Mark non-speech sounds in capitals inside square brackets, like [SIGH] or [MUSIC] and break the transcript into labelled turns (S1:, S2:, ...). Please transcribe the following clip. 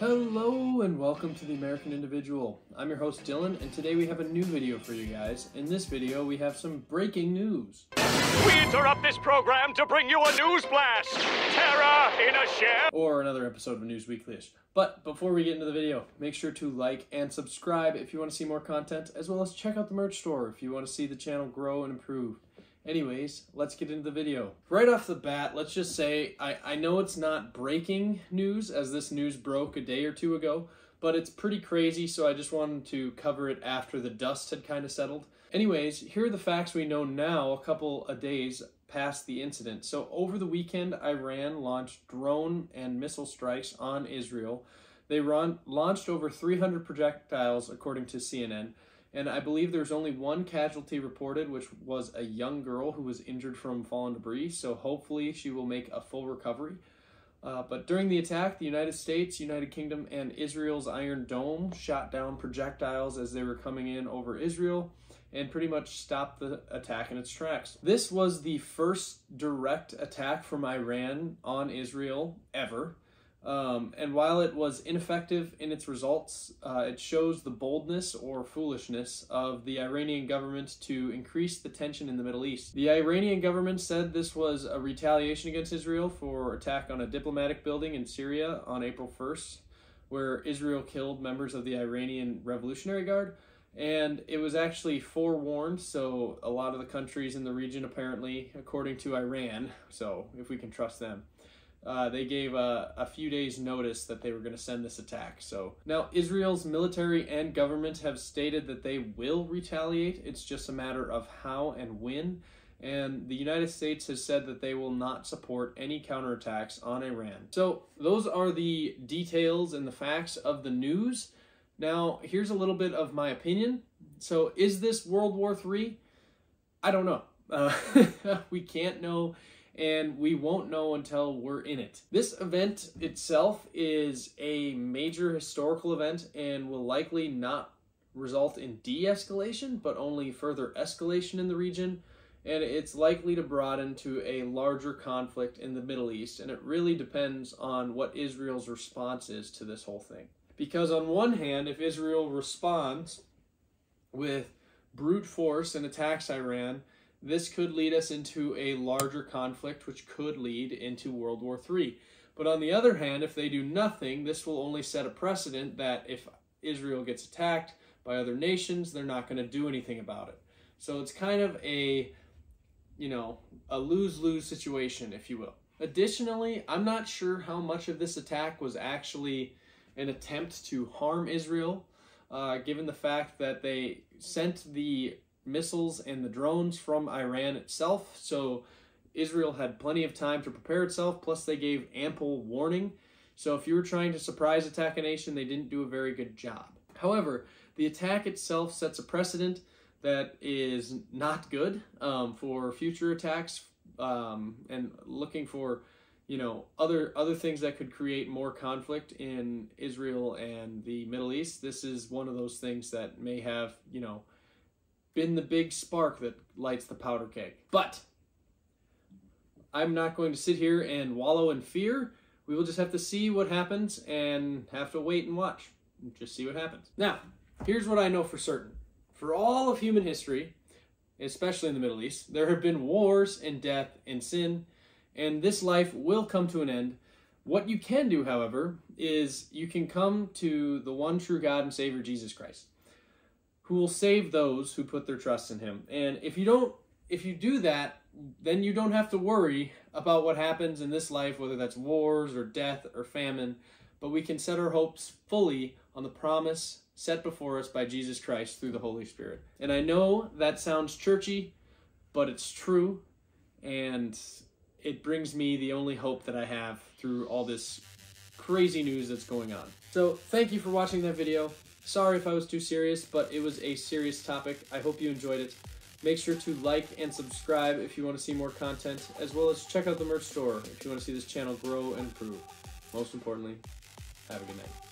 S1: Hello and welcome to the American Individual. I'm your host Dylan and today we have a new video for you guys. In this video we have some breaking news.
S2: We interrupt this program to bring you a news blast. Terror in a shell.
S1: Or another episode of News Weekly-ish. But before we get into the video, make sure to like and subscribe if you want to see more content, as well as check out the merch store if you want to see the channel grow and improve. Anyways, let's get into the video. Right off the bat, let's just say I, I know it's not breaking news as this news broke a day or two ago, but it's pretty crazy, so I just wanted to cover it after the dust had kind of settled. Anyways, here are the facts we know now, a couple of days past the incident. So, over the weekend, Iran launched drone and missile strikes on Israel. They run, launched over 300 projectiles, according to CNN and I believe there's only one casualty reported, which was a young girl who was injured from fallen debris. So hopefully she will make a full recovery. Uh, but during the attack, the United States, United Kingdom, and Israel's Iron Dome shot down projectiles as they were coming in over Israel and pretty much stopped the attack in its tracks. This was the first direct attack from Iran on Israel ever. Um, and while it was ineffective in its results, uh, it shows the boldness or foolishness of the Iranian government to increase the tension in the Middle East. The Iranian government said this was a retaliation against Israel for attack on a diplomatic building in Syria on April 1st, where Israel killed members of the Iranian Revolutionary Guard. And it was actually forewarned, so a lot of the countries in the region, apparently, according to Iran, so if we can trust them, uh, they gave a, a few days notice that they were going to send this attack. So now Israel's military and government have stated that they will retaliate. It's just a matter of how and when. And the United States has said that they will not support any counterattacks on Iran. So those are the details and the facts of the news. Now, here's a little bit of my opinion. So, is this World War III? I don't know. Uh, [LAUGHS] we can't know and we won't know until we're in it. This event itself is a major historical event and will likely not result in de escalation, but only further escalation in the region. And it's likely to broaden to a larger conflict in the Middle East. And it really depends on what Israel's response is to this whole thing. Because, on one hand, if Israel responds with brute force and attacks Iran, this could lead us into a larger conflict, which could lead into World War III. But on the other hand, if they do nothing, this will only set a precedent that if Israel gets attacked by other nations, they're not going to do anything about it. So it's kind of a, you know, a lose lose situation, if you will. Additionally, I'm not sure how much of this attack was actually an attempt to harm Israel, uh, given the fact that they sent the missiles and the drones from Iran itself. So Israel had plenty of time to prepare itself, plus, they gave ample warning. So if you were trying to surprise attack a nation, they didn't do a very good job. However, the attack itself sets a precedent that is not good um, for future attacks um, and looking for you know other other things that could create more conflict in Israel and the Middle East. This is one of those things that may have you know been the big spark that lights the powder keg. But I'm not going to sit here and wallow in fear. We will just have to see what happens and have to wait and watch. Just see what happens. Now, here's what I know for certain. For all of human history, especially in the Middle East, there have been wars and death and sin, and this life will come to an end. What you can do, however, is you can come to the one true God and Savior, Jesus Christ who will save those who put their trust in him. And if you don't if you do that, then you don't have to worry about what happens in this life, whether that's wars or death or famine, but we can set our hopes fully on the promise set before us by Jesus Christ through the Holy Spirit. And I know that sounds churchy, but it's true, and it brings me the only hope that I have through all this crazy news that's going on. So, thank you for watching that video. Sorry if I was too serious, but it was a serious topic. I hope you enjoyed it. Make sure to like and subscribe if you want to see more content, as well as check out the merch store if you want to see this channel grow and improve. Most importantly, have a good night.